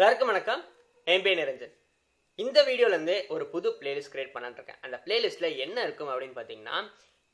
எல்லாருக்கும் வணக்கம். என் பேர் நிரஞ்சன். இந்த வீடியோலேருந்து ஒரு புது பிளேலிஸ்ட் கிரியேட் பண்ணிட்டு இருக்கேன். அந்த பிளேலிஸ்ட்டில் என்ன இருக்கும் அப்படின்னு பார்த்தீங்கன்னா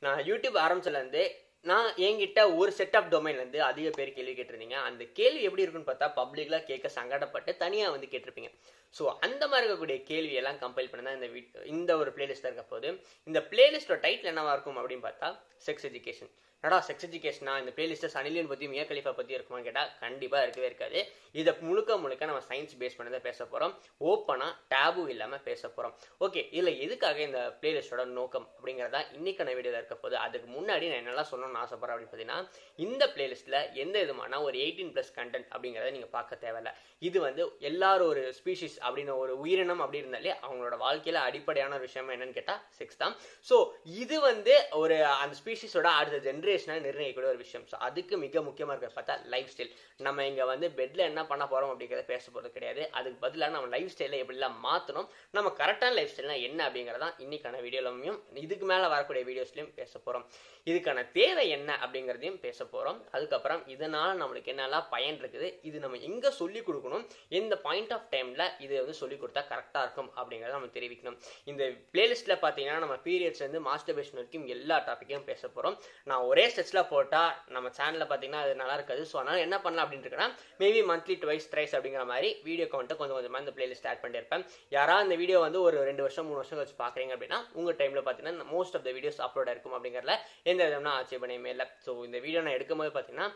நான் யூடியூப் ஆரம்பிச்சதுலேருந்து நான் என்கிட்ட ஒரு செட் ஆஃப் டொமைன்லேருந்து அதிக பேர் கேள்வி கேட்டிருந்தீங்க. அந்த கேள்வி எப்படி இருக்குன்னு பார்த்தா பப்ளிக்ல கேட்க சங்கடப்பட்டு தனியாக வந்து கேட்டிருப்பீங்க. ஸோ அந்த மாதிரி இருக்கக்கூடிய கேள்வியெல்லாம் கம்பைல் பண்ண தான் இந்த வீட் இந்த ஒரு பிளேலிஸ்ட்டில் இருக்க போது இந்த பிளேலிஸ்ட்டோட டைட்டில் என்னவா இருக்கும் அப்படின்னு பார்த்தா செக்ஸ் எஜுகேஷன் நடா செக்ஸ் எஜுகேஷனா இந்த பிளேலிஸ்ட்டை சனிலியன் பற்றி மியா கலிஃபா பற்றி இருக்குமான்னு கேட்டால் கண்டிப்பாக இருக்கவே இருக்காது. இதை முழுக்க முழுக்க நம்ம சயின்ஸ் பேஸ் பண்ணி தான் பேச போகிறோம் ஓப்பனாக டேபு இல்லாமல் பேச போகிறோம் ஓகே இதில் எதுக்காக இந்த பிளேலிஸ்ட்டோட நோக்கம் அப்படிங்கிறதா இன்னைக்கான வீடியோவில் இருக்க போது அதுக்கு முன்னாடி நான் என்னெல்லாம் சொல்லணும்னு ஆசைப்பட்றேன் அப்படின்னு பார்த்தீங்கன்னா இந்த பிளேலிஸ்ட்டில் எந்த விதமான ஒரு எயிட்டீன் ப்ளஸ் கண்டென்ட் அப்படிங்கிறத நீங்கள் பார்க்க தேவையில்ல. இது வந்து எல்லாரும் ஒரு ஸ்பீஷிஸ் அப்படின்னு ஒரு உயிரினம் அப்படி இருந்தாலே அவங்களோட வாழ்க்கையில் அடிப்படையான ஒரு விஷயம் என்னன்னு கேட்டால் செக்ஸ் தான். ஸோ இது வந்து ஒரு அந்த ஸ்பீஷிஸோட அடுத்த ஜென்ரேஷனை நிர்ணயிக்கக்கூடிய ஒரு விஷயம். ஸோ அதுக்கு மிக முக்கியமாக இருக்கிற பார்த்தா லைஃப் ஸ்டைல் நம்ம இங்கே வந்து பெட்டில் என்ன பண்ண போகிறோம் அப்படிங்கிறத பேச போகிறது கிடையாது. அதுக்கு பதிலாக நம்ம லைஃப் ஸ்டைலை எப்படிலாம் மாற்றணும் நம்ம கரெக்டான லைஃப் ஸ்டைல்னா என்ன அப்படிங்கிறதான் இன்னைக்கான வீடியோலையும் இதுக்கு மேலே வரக்கூடிய வீடியோஸ்லையும் பேச போகிறோம் இதுக்கான தேவை என்ன அப்படிங்கிறதையும் பேச போகிறோம் அதுக்கப்புறம் இதனால் நம்மளுக்கு என்னெல்லாம் பயன் இருக்குது இது நம்ம எங்கே சொல்லிக் கொடுக்கணும் எந்த பாயிண்ட் ஆஃப் டைமில் இது வந்து சொல்லிக் கொடுத்தா கரெக்டாக இருக்கும் அப்படிங்கிறத நம்ம தெரிவிக்கணும். இந்த பிளேலிஸ்ட்டில் பார்த்தீங்கன்னா நம்ம பீரியட்ஸ்லேருந்து மாஸ்டர்பேஷன் வரைக்கும் எல்லா டாப்பிக்கையும் பேச போகிறோம் நான் ஒரே ஸ்டெச்சில் போட்டால் நம்ம சேனலில் பார்த்தீங்கன்னா அது நல்லா இருக்காது. ஸோ அதனால் என்ன பண்ணலாம் அப்படின்னு இருக்கேன்னா மேபி மந்த்லி டுவைஸ் த்ரைஸ் அப்படிங்கிற மாதிரி வீடியோ கவுண்ட்டை கொஞ்சம் கொஞ்சமாக இந்த பிளேலிஸ்ட் ஆட் பண்ணியிருப்பேன் யாராவது இந்த வீடியோ வந்து ஒரு ரெண்டு வருஷம் மூணு வருஷம் வச்சு பார்க்குறீங்க அப்படின்னா உங்கள் டைமில் பார்த்தீங்கன்னா most of the videos upload இருக்கும் அப்படிங்கிறதுல எந்த விதம்னா ஆட்சேபனையுமே இல்லை. ஸோ இந்த வீடியோ நான் எடுக்கும்போது பார்த்தீங்கன்னா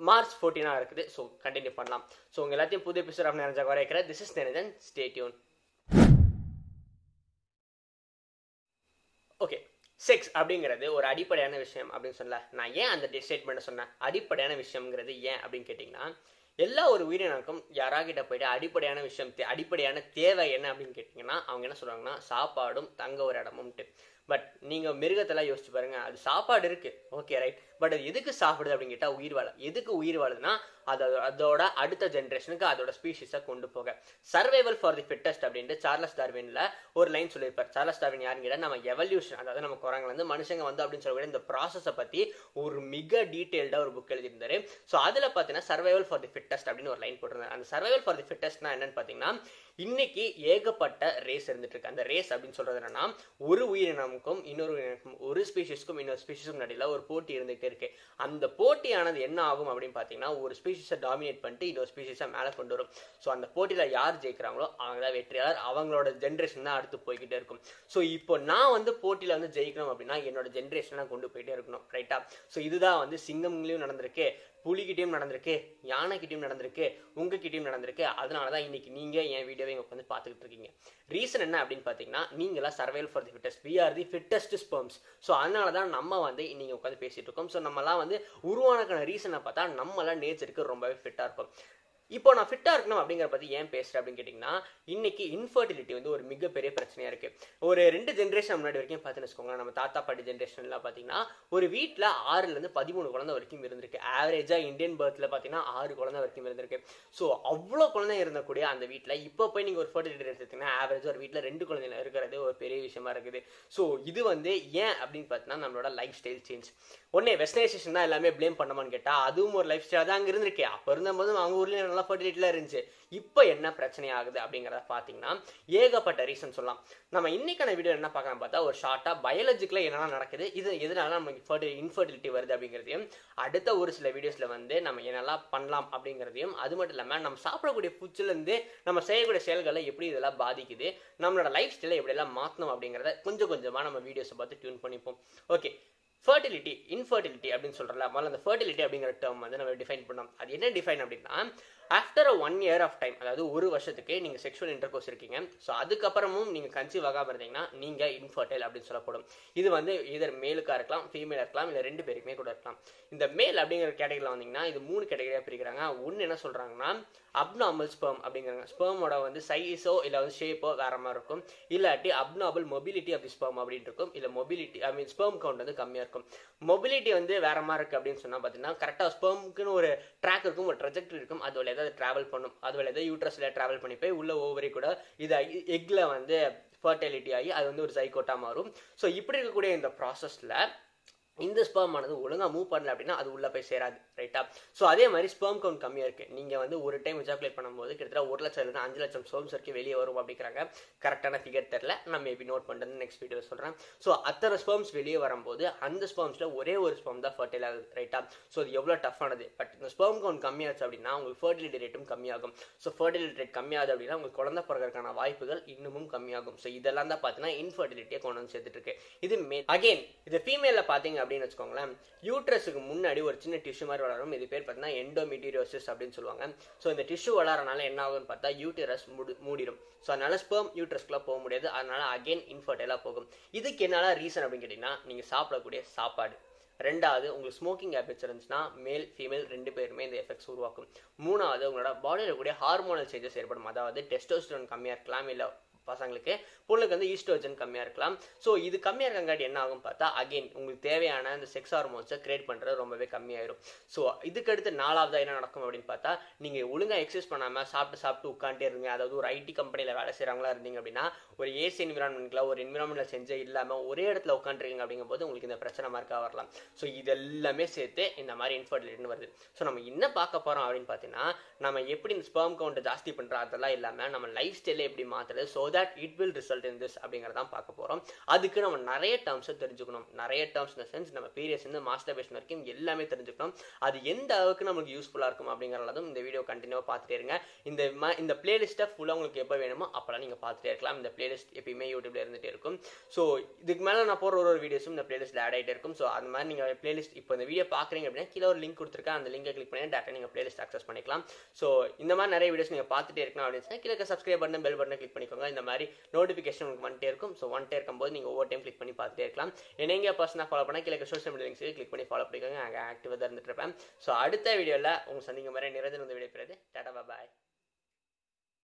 மார்ச் ஃபோர்டீனாக இருக்குது. ஸோ கண்டினியூ பண்ணலாம். ஸோ உங்கள் எல்லாத்தையும் புது எபிசோட் அப்படின்னு நினைச்சா வரைக்கிறேன் this is Niranjan stay tuned okay sex அப்படிங்கிறது ஒரு அடிப்படையான விஷயம் அப்படின்னு சொல்லல நான் ஏன் அந்த ஸ்டேட்மெண்ட்டை சொன்னேன்? அடிப்படையான விஷயம்ங்கிறது ஏன் அப்படின்னு கேட்டிங்கன்னா எல்லா ஒரு உயிரினருக்கும் யாராகிட்ட போயிட்டு அடிப்படையான விஷயம் தே- அடிப்படையான தேவை என்ன அப்படின்னு கேட்டிங்கன்னா அவங்க என்ன சொல்லுவாங்கன்னா சாப்பாடும் தங்க ஒரு இடமும்ட்டு. பட் நீங்கள் மிருகத்தெல்லாம் யோசிச்சு பாருங்க அது சாப்பாடு இருக்கு. ஓகே ரைட் பட் அது எதுக்கு சாப்பிடுது அப்படின்னு கேட்டால் உயிர் வாழ. எதுக்கு உயிர் வாழுதுன்னா அது அதோட அடுத்த ஜென்ரேஷனுக்கு அதோட ஸ்பீஷிஸை கொண்டு போக. சர்வைவல் ஃபார் தி ஃபிட்டஸ்ட் அப்படின்ட்டு சார்லஸ் டார்வின்ல ஒரு லைன் சொல்லியிருப்பார். சார்லஸ் டார்வின் யாருன்னு கேட்டால் நம்ம எவல்யூஷன் அதாவது நம்ம குரங்குலேருந்து மனுஷங்க வந்து அப்படின்னு சொல்லக்கூடிய இந்த ப்ராசஸை பற்றி ஒரு மிக டீட்டெயில்டாக ஒரு புக் எழுதியிருந்தாரு. ஸோ அதில் பார்த்தீங்கன்னா சர்வைவல் ஃபார் தி ஃபிட்டஸ்ட் அப்படின்னு ஒரு லைன் போட்டிருந்தார். அந்த சர்வைவல் ஃபார் தி ஃபிட்டஸ்ட்னா என்னன்னு பார்த்தீங்கன்னா இன்னைக்கு ஏகப்பட்ட ரேஸ் இருந்துட்டு இருக்கு அந்த ரேஸ் அப்படின்னு சொல்றது என்னன்னா ஒரு உயிரினமுக்கும் இன்னொரு உயிரினமுக்கும் ஒரு ஸ்பீஷிஸ்க்கும் இன்னொரு ஸ்பீஷிஸ்க்கும் நடையில் ஒரு போட்டி இருந்துகிட்டே இருக்கு. அந்த போட்டியானது என்ன ஆகும் அப்படின்னு பார்த்தீங்கன்னா ஒரு ஸ்பீஷிஸை டாமினேட் பண்ணிட்டு இன்னொரு ஸ்பீஷிஸை மேலே கொண்டு வரும். ஸோ அந்த போட்டியில் யார் ஜெயிக்கிறாங்களோ அவங்க தான் வெற்றியாளர். அவங்களோட ஜென்ரேஷன் தான் அடுத்து போய்கிட்டே இருக்கும். ஸோ இப்போ நான் வந்து போட்டியில் வந்து ஜெயிக்கணும் அப்படின்னா என்னோட ஜென்ரேஷனை கொண்டு போயிட்டே இருக்கணும். ரைட்டா ஸோ இதுதான் வந்து சிங்கம்லேயும் நடந்திருக்கு. புலிகிட்டையும் நடந்திருக்கு யானைக்கிட்டையும் நடந்திருக்கு உங்ககிட்டயும் நடந்திருக்கு. அதனால தான் இன்னைக்கு நீங்கள் என் வீடியோவை இங்கே உட்காந்து பார்த்துக்கிட்டு இருக்கீங்க. ரீசன் என்ன அப்படின்னு பார்த்தீங்கன்னா நீங்களா survival for the fittest we are the fittest sperms so அதனால தான் நம்ம வந்து இன்னைக்கு உட்காந்து பேசிகிட்டு இருக்கோம். ஸோ நம்மலாம் வந்து உருவானக்கான ரீசனை பார்த்தா நம்மளாம் நேச்சருக்கு ரொம்பவே ஃபிட்டாக இருக்கும். இப்போ நான் ஃபிட்டாக இருக்கணும் அப்படிங்கிற பற்றி ஏன் பேசுகிறேன் அப்படின்னு கேட்டிங்கன்னா இன்றைக்கி இன்ஃபர்டிலிட்டி வந்து ஒரு மிகப்பெரிய பிரச்சனையாக இருக்குது ஒரு ரெண்டு ஜென்ரேஷன் முன்னாடி வரைக்கும் பார்த்துன்னு வச்சுக்கோங்களேன் நம்ம தாத்தா பாட்டி ஜென்ரேஷன்லாம் பார்த்தீங்கன்னா ஒரு வீட்டில் ஆறுலேருந்து பதிமூணு குழந்தை வரைக்கும் இருந்திருக்கு. ஆவரேஜாக இந்தியன் பர்த்தில் பார்த்தீங்கன்னா ஆறு குழந்தை வரைக்கும் இருந்திருக்கு. ஸோ அவ்வளோ குழந்தை இருந்தக்கூடிய அந்த வீட்டில் இப்போ போய் நீங்கள் ஒரு ஃபர்டிலிட்டி எடுத்துக்கிங்கன்னா ஆவரேஜாக ஒரு வீட்டில் ரெண்டு குழந்தைங்க இருக்கிறது ஒரு பெரிய விஷயமா இருக்குது. ஸோ இது வந்து ஏன் அப்படின்னு பார்த்தீங்கன்னா நம்மளோட லைஃப் ஸ்டைல் சேஞ்ச் ஒன்னே வெஸ்டர்னைசேஷன் தான் எல்லாமே ப்ளேம் பண்ணமான்னு கேட்டால் அதுவும் ஒரு லைஃப் ஸ்டைல் தான் அங்கே இருந்திருக்கு. அப்போ இருந்தபோது அவங்க ஊர்லேயும் நல்லா ஃபர்டிலிட்டியில் இருந்துச்சு. இப்போ என்ன பிரச்சனை ஆகுது அப்படிங்கிறத பார்த்தீங்கன்னா ஏகப்பட்ட ரீசன் சொல்லலாம். நம்ம இன்னைக்கான வீடியோ என்ன பார்க்கலாம் பார்த்தா ஒரு ஷார்ட்டாக பயாலஜிக்கலாக என்னெல்லாம் நடக்குது இது எதனால நமக்கு ஃபர்டி இன்ஃபர்டிலிட்டி வருது அப்படிங்கிறதையும் அடுத்த ஒரு சில வீடியோஸில் வந்து நம்ம என்னெல்லாம் பண்ணலாம் அப்படிங்கிறதையும் அது மட்டும் இல்லாமல் நம்ம சாப்பிடக்கூடிய ஃபுட்ஸ்லேருந்து நம்ம செய்யக்கூடிய செயல்களை எப்படி இதெல்லாம் பாதிக்குது நம்மளோட லைஃப் ஸ்டைலை எப்படியெல்லாம் மாற்றணும் அப்படிங்கிறத கொஞ்சம் கொஞ்சமாக நம்ம வீடியோஸை பார்த்து டியூன் பண்ணிப்போம். ஓகே ஃபர்டிலிட்டி இன்ஃபர்டிலிட்டி அப்படின்னு சொல்கிறல முதல்ல அந்த ஃபர்டிலிட்டி அப்படிங்கிற டேர்ம் வந்து நம்ம டிஃபைன் பண்ணோம். அது என்ன டிஃபைன் அப்படின்னா after a one year of time அதாவது ஒரு வருஷத்துக்கு நீங்கள் செக்ஷுவல் இன்டர்கோர்ஸ் இருக்கீங்க. ஸோ அதுக்கப்புறமும் நீங்கள் கன்சீவ் ஆகாமல் இருந்தீங்கன்னா நீங்கள் இன்ஃபர்டைல் அப்படின்னு சொல்லப்படும். இது வந்து இதர் மேலுக்காக இருக்கலாம் ஃபீமேலாக இருக்கலாம் இல்லை ரெண்டு பேருக்குமே கூட இருக்கலாம். இந்த மேல் அப்படிங்கிற கேட்டகரியில் வந்தீங்கன்னா இது மூணு கேட்டகரியாக பிரிக்கிறாங்க. ஒன்று என்ன சொல்கிறாங்கன்னா அப்நார்மல் ஸ்பெர்ம் அப்படிங்கிறாங்க. ஸ்பெர்மோட வந்து சைஸோ இல்லை வந்து ஷேப்போ வேற மாதிரி இருக்கும். இல்லாட்டி abnormal mobility of the sperm அப்படின்னு இருக்கும். இல்லை mobility I mean sperm count வந்து கம்மியாக இருக்கும். மொபிலிட்டி வந்து வேற மாதிரி இருக்குது அப்படின்னு சொன்னால் பார்த்தீங்கன்னா கரெக்டாக ஸ்பெர்முக்குன்னு ஒரு ட்ராக் இருக்கும் ஒரு ட்ரெஜெக்ட் இருக்கும். அது ஏதாவது ட்ராவல் பண்ணும். அதோட ஏதாவது யூட்ரஸில் ட்ராவல் பண்ணி போய் உள்ள ஓவரி கூட இது எக்கில் வந்து ஃபர்டிலிட்டி ஆகி அது வந்து ஒரு சைக்கோட்டாக மாறும். ஸோ இப்படி இருக்கக்கூடிய இந்த ப்ராசஸில் இந்த ஸ்பெர்ம் ஆனது ஒழுங்காக மூவ் பண்ணல அப்படின்னா அது உள்ளே போய் சேராது ரைட்டா ஸோ அதே மாதிரி ஸ்பேம் கவுண்ட் கம்மியாக இருக்குது நீங்கள் வந்து ஒரு டைம் எஜாக்குலேட் பண்ணும்போது கிட்டத்தட்ட ஒரு லட்சம் இல்லைன்னா அஞ்சு லட்சம் ஸ்பெர்ம்ஸ் வரைக்கும் வெளியே வரும் அப்படிங்கிறாங்க. கரெக்டான ஃபிகர் தெரில நான் மேபி நோட் பண்ணுறது நெக்ஸ்ட் வீடியோ சொல்கிறேன் ஸோ அத்தனை ஸ்பெர்ம்ஸ் வெளியே வரும்போது அந்த ஸ்பேம்ஸில் ஒரே ஒரு ஸ்பேம் தான் ஃபர்டைல் ஆகுது ரைட்டா ஸோ அது எவ்வளோ டஃப்பானது பட் இந்த ஸ்பெர்ம் கவுண்ட் கம்மியாச்சு அப்படின்னா உங்களுக்கு ஃபர்டிலிட்டி ரேட்டும் கம்மியாகும். ஸோ ஃபர்டிலிட்டி ரேட் கம்மியாகுது அப்படின்னா உங்களுக்கு குழந்தை பிறகுறதுக்கான வாய்ப்புகள் இன்னமும் கம்மியாகும். ஸோ இதெல்லாம் தான் பார்த்தீங்கன்னா இன்ஃபர்டிலிட்டியை கொண்டு வந்து சேர்த்துட்டு இருக்கு. இது மே அகைன் இது ஃபீமேலில் பார்த்தீங்க அப்படின்னு வச்சுக்கோங்களேன். யூட்ரஸுக்கு முன்னாடி ஒரு சின்ன டிஷ்யூ மாதிரி வளரும். இது பேர் பார்த்தீங்கன்னா எண்டோமெட்டீரியோசிஸ் அப்படின்னு சொல்லுவாங்க. ஸோ இந்த டிஷ்யூ வளரனால என்ன ஆகும்னு பார்த்தா யூட்ரஸ் முடி மூடிடும் ஸோ அதனால ஸ்பெர்ம் யூட்ரஸ்க்குலாம் போக முடியாது. அதனால அகைன் இன்ஃபர்டைலாக போகும். இதுக்கு என்னால் ரீசன் அப்படின்னு கேட்டிங்கன்னா நீங்கள் சாப்பிடக்கூடிய சாப்பாடு. ரெண்டாவது உங்களுக்கு ஸ்மோக்கிங் ஹேபிட்ஸ் இருந்துச்சுன்னா மேல் ஃபீமேல் ரெண்டு பேருமே இந்த எஃபெக்ட்ஸ் உருவாக்கும். மூணாவது உங்களோட பாடியில் கூடிய ஹார்மோனல் சேஞ்சஸ் ஏற்படும். அதாவது டெஸ்டோஸ்டரோன் கம்மியாக இருக்கலாம் இல்லை பசங்களுக்கு பொண்ணுக்கு வந்து ஈஸ்ட்ரோஜன் கம்மியாக இருக்கலாம். ஸோ இது கம்மியாக இருக்கங்காட்டி என்ன ஆகும் பார்த்தா அகைன் உங்களுக்கு தேவையான அந்த செக்ஸ் ஹார்மோன்ஸை கிரியேட் பண்ணுறது ரொம்பவே கம்மியாயிரும். ஸோ இதுக்கடுத்து நாலாவதாக என்ன நடக்கும் அப்படின்னு பார்த்தா நீங்கள் ஒழுங்காக எக்ஸசைஸ் பண்ணாமல் சாப்பிட்டு சாப்பிட்டு உட்காந்துட்டே இருங்க. அதாவது ஒரு ஐடி கம்பெனியில் வேலை செய்கிறவங்களா இருந்தீங்க அப்படின்னா ஒரு ஏசி என்விரான்மெண்ட்டில் ஒரு என்விரான்மெண்ட்டில் செஞ்சே இல்லாமல் ஒரே இடத்துல உட்காந்துருக்கீங்க அப்படிங்கும்போது உங்களுக்கு இந்த பிரச்சனை மார்க்காக வரலாம். ஸோ இது எல்லாமே சேர்த்து இந்த மாதிரி இன்ஃபர்டிலிட்டின்னு வருது. ஸோ நம்ம என்ன பார்க்க போகிறோம் அப்படின்னு பார்த்தீங்கன்னா நம்ம எப்படி இந்த ஸ்பெர்ம் கவுண்ட்டை ஜாஸ்தி பண்ணுறோம் அதெல்லாம் இல்லாமல் நம்ம லைஃப் ஸ்டைலை எப்படி மாற்றுறது so that it will result in this அப்படிங்கிறதான் பார்க்க போகிறோம் அதுக்கு நம்ம நிறைய டேர்ம்ஸை தெரிஞ்சுக்கணும். நிறைய டேர்ம்ஸ் இந்த சென்ஸ் நம்ம பீரியட்ஸ் இருந்து மாஸ்டர்பேஷன் வரைக்கும் எல்லாமே தெரிஞ்சுக்கணும். அது எந்த அளவுக்கு நமக்கு யூஸ்ஃபுல்லாக இருக்கும் அப்படிங்கிறதும் இந்த வீடியோ கண்டினியூவாக பார்த்துட்டே இருங்க. இந்த ம- இந்த பிளேலிஸ்ட்டை ஃபுல்லாக உங்களுக்கு எப்போ வேணுமோ அப்போலாம் நீங்கள் பார்த்துட்டே இருக்கலாம். இந்த பிளேலிஸ்ட் எப்பயுமே யூடியூப்ல இருந்துகிட்டே இருக்கும். ஸோ இதுக்கு மேலே நான் போகிற ஒரு ஒரு வீடியோஸும் இந்த பிளேலிஸ்ட்டில் ஆட் ஆகிட்டே இருக்கும். ஸோ அந்த மாதிரி நீங்கள் பிளேலிஸ்ட் இப்போ இந்த வீடியோ பார்க்குறீங்க அப்படின்னா கீழே ஒரு லிங்க் கொடுத்துருக்கேன். அந்த லிங்கை கிளிக் பண்ணி டேரக்டாக நீங்கள் பிளேலிஸ்ட் அக்சஸ் பண்ணிக்கலாம். ஸோ இந்த மாதிரி நிறைய வீடியோஸ் நீங்கள் பார்த்துட்டே இருக்கணும் அப்படின்னு சொன்னா கீழே சப்ஸ்கிரைப் பண்ண பெல் பட்டனை கிளிக் பண்ணிக்கோங்க. இந்த மாதிரி நோட்டிஃபிகேஷன் உங்களுக்கு வந்துட்டே இருக்கும். ஸோ வந்துட்டே இருக்கும்போது நீங்கள் ஒவ்வொரு டைம் கிளிக் பண்ணி பார்த்துட்டே இருக்கலாம். என்னங்க பர்சனாக ஃபாலோ பண்ணால் கீழே சோஷியல் மீடியா லிங்க்ஸ் கிளிக் பண்ணி ஃபாலோ பண்ணிக்கோங்க. அங்கே ஆக்டிவாக தான் இருந்துட்டு இருப்பேன். ஸோ அடுத்த வீடியோவில் உங்கள் சந்திக்கும் மாதிரி நிரஞ்சன் வந்து விடைபெறுது டாடா